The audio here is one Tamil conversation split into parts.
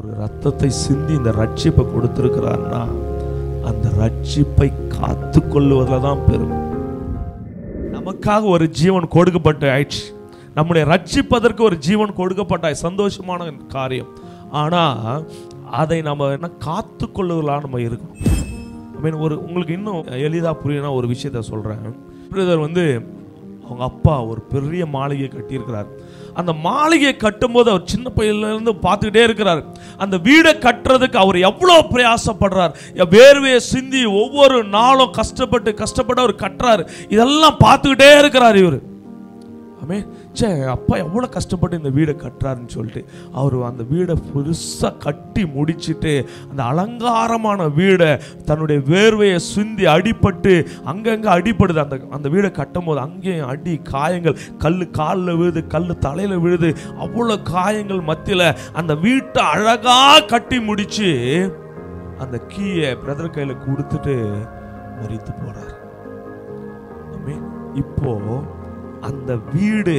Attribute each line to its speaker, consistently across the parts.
Speaker 1: ஒரு ரத்தத்தை சிந்தி இந்த ரட்சிப்பை கொடுத்திருக்கிறார்னா அந்த ரட்சிப்பை காத்து கொள்ளுவதில் தான் பெரும். நமக்காக ஒரு ஜீவன் கொடுக்கப்பட்டு ஆயிடுச்சு நம்முடைய ரட்சிப்பதற்கு ஒரு ஜீவன் கொடுக்கப்பட்டாய். சந்தோஷமான காரியம். ஆனா அதை நம்ம என்ன காத்து கொள்ளுதலாக நம்ம இருக்கணும். ஐ மீன் ஒரு உங்களுக்கு இன்னும் எளிதாக புரியணும் ஒரு விஷயத்த சொல்கிறேன் பிரதர் வந்து அவங்க அப்பா ஒரு பெரிய மாளிகை கட்டியிருக்கிறார். அந்த மாளிகையை கட்டும்போது அவர் சின்ன பையன்லேருந்து பார்த்துக்கிட்டே இருக்கிறார். அந்த வீடை கட்டுறதுக்கு அவர் எவ்வளோ பிரயாசப்படுறார். வேர்வையை சிந்தி ஒவ்வொரு நாளும் கஷ்டப்பட்டு கஷ்டப்பட்டு அவர் கட்டுறாரு. இதெல்லாம் பார்த்துக்கிட்டே இருக்கிறார் இவர். எல்லாமே சே அப்பா எவ்வளோ கஷ்டப்பட்டு இந்த வீடை கட்டுறாருன்னு சொல்லிட்டு அவர் அந்த வீடை புதுசாக கட்டி முடிச்சிட்டு அந்த அலங்காரமான வீடை தன்னுடைய வேர்வையை சிந்தி அடிபட்டு அங்கங்கே அடிபடுது. அந்த அந்த வீடை கட்டும் போது அங்கேயும் அடி காயங்கள் கல் காலில் விழுது கல் தலையில் விழுது. அவ்வளோ காயங்கள் மத்தியில் அந்த வீட்டை அழகாக கட்டி முடித்து அந்த கீயை பிரதர் கையில் கொடுத்துட்டு மறித்து போகிறார் ஆமென். இப்போ அந்த வீடு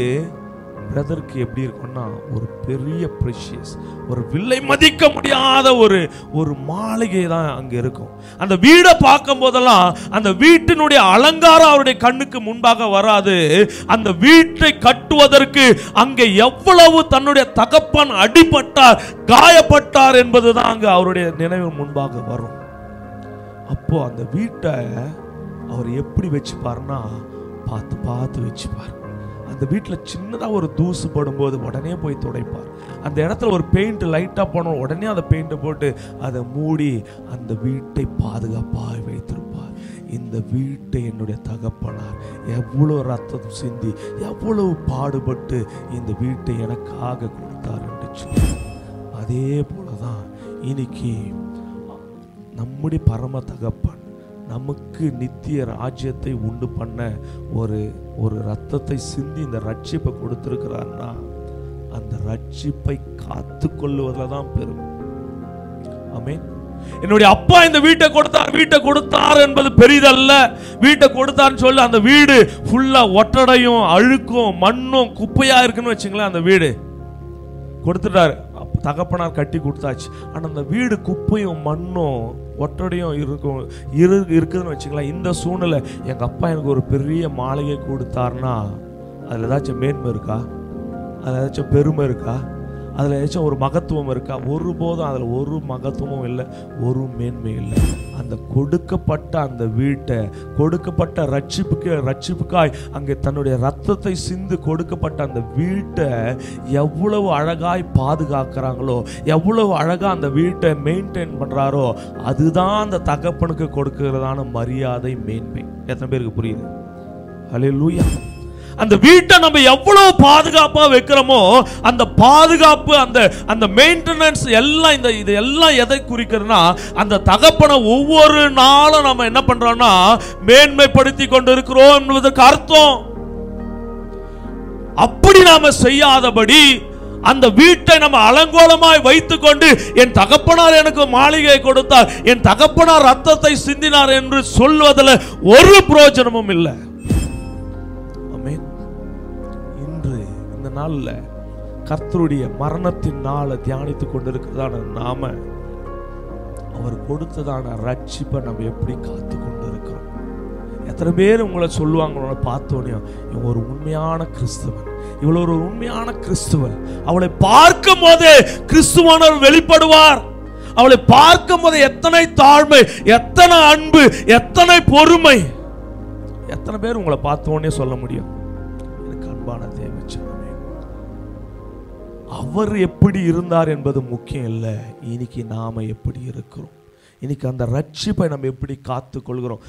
Speaker 1: பிரதருக்கு எப்படி இருக்கும்னா ஒரு பெரிய ப்ரெஷியஸ் ஒரு வில்லை மதிக்க முடியாத ஒரு ஒரு மாளிகை தான் அங்கே இருக்கும். அந்த வீடை பார்க்கும் போதெல்லாம் அந்த வீட்டினுடைய அலங்காரம் அவருடைய கண்ணுக்கு முன்பாக வராது. அந்த வீட்டை கட்டுவதற்கு அங்கே எவ்வளவு தன்னுடைய தகப்பன் அடிபட்டார் காயப்பட்டார் என்பது தான் அங்கே அவருடைய நினைவு முன்பாக வரும். அப்போ அந்த வீட்டை அவர் எப்படி வச்சுப்பாருன்னா பார்த்து பார்த்து வச்சுப்பார். அந்த வீட்டில் சின்னதாக ஒரு தூசு படும்போது உடனே போய் துடைப்பார். அந்த இடத்துல ஒரு பெயிண்ட் லைட்டாக போனோம் உடனே அந்த பெயிண்ட்டை போட்டு அதை மூடி அந்த வீட்டை பாதுகாப்பாக வைத்திருப்பார். இந்த வீட்டை என்னுடைய தகப்பனார் எவ்வளோ ரத்தம் சிந்தி எவ்வளவு பாடுபட்டு இந்த வீட்டை எனக்காக கொடுத்தார் என்று சொல்லி. அதே போல தான் இன்னைக்கு நம்முடைய பரம தகப்பன் நமக்கு நித்திய ராஜ்யத்தை உண்டு பண்ண ஒரு ஒரு ரத்தத்தை சிந்தி இந்த ரட்சிப்பை கொடுத்துருக்கிறார்னா அந்த ரட்சிப்பை காத்து கொள்ளுவதில் தான் பெருமை. ஆமென். என்னுடைய அப்பா இந்த வீட்டை கொடுத்தார் வீட்டை கொடுத்தார் என்பது பெரிதல்ல. வீட்டை கொடுத்தார்னு சொல்லி அந்த வீடு ஃபுல்லா ஒட்டடையும் அழுக்கும் மண்ணும் குப்பையா இருக்குன்னு வச்சுங்களேன் அந்த வீடு. கொடுத்துட்டாரு. தகப்பனார் கட்டி கொடுத்தாச்சு. ஆனால் அந்த வீடு குப்பையும் மண்ணும் ஒட்டடையும் இருக்கும் இரு இருக்குதுன்னு வச்சுங்களேன் இந்த சூழ்நிலை எங்கள் அப்பா எனக்கு ஒரு பெரிய மாளிகை கொடுத்தாருன்னா அதில் ஏதாச்சும் மேன்மை இருக்கா? அதில் ஏதாச்சும் பெருமை இருக்கா? அதில் ஏதாச்சும் ஒரு மகத்துவம் இருக்கா? ஒருபோதும் அதில் ஒரு மகத்துவமும் இல்லை ஒரு மேன்மை இல்லை. அந்த கொடுக்கப்பட்ட அந்த வீட்டை கொடுக்கப்பட்ட ரட்சிப்புக்கு ரட்சிப்புக்காய் அங்கே தன்னுடைய ரத்தத்தை சிந்து கொடுக்கப்பட்ட அந்த வீட்டை எவ்வளவு அழகாய் பாதுகாக்கிறாங்களோ எவ்வளவு அழகாக அந்த வீட்டை மெயின்டைன் பண்ணுறாரோ அதுதான் அந்த தகப்பனுக்கு கொடுக்கிறதான மரியாதை மேன்மை. எத்தனை பேருக்கு புரியுது? ஹலே லூயா அந்த வீட்டை நம்ம எவ்வளோ பாதுகாப்பாக வைக்கிறோமோ அந்த பாதுகாப்பு அந்த அந்த மெயின்டெனன்ஸ் எல்லாம் இந்த இது எல்லாம் எதை குறிக்கிறதுனா அந்த தகப்பனை ஒவ்வொரு நாளும் நம்ம என்ன பண்றோம்னா மேன்மைப்படுத்தி கொண்டு இருக்கிறோம் என்பதற்கு அர்த்தம். அப்படி நாம செய்யாதபடி அந்த வீட்டை நம்ம அலங்கோலமாய் வைத்துக்கொண்டு என் தகப்பனார் எனக்கு மாளிகை கொடுத்தார் என் தகப்பனார் ரத்தத்தை சிந்தினார் என்று சொல்வதில் ஒரு பிரயோஜனமும் இல்லை. நாளில் கர்த்தருடைய மரணத்தின் நாளை தியானித்து கொண்டிருக்கிறதான நாம அவர் கொடுத்ததான ரட்சிப்பை நம்ம எப்படி காத்து கொண்டு இருக்கிறோம் எத்தனை பேர் உங்களை சொல்லுவாங்க உங்களை பார்த்தோன்னே இவங்க ஒரு உண்மையான கிறிஸ்துவன். இவ்வளோ ஒரு உண்மையான கிறிஸ்துவன் அவளை பார்க்கும் போதே கிறிஸ்துவானவர் வெளிப்படுவார். அவளை பார்க்கும் போது எத்தனை தாழ்மை எத்தனை அன்பு எத்தனை பொறுமை. எத்தனை பேர் உங்களை பார்த்தோன்னே சொல்ல முடியும்? எனக்கு அன்பான தேவச்சனமே அவர் எப்படி இருந்தார் என்பது முக்கியம் இல்லை. இன்னைக்கு நாம எப்படி இருக்கிறோம்? இன்னைக்கு அந்த ரட்சிப்பை நம்ம எப்படி காத்து கொள்கிறோம்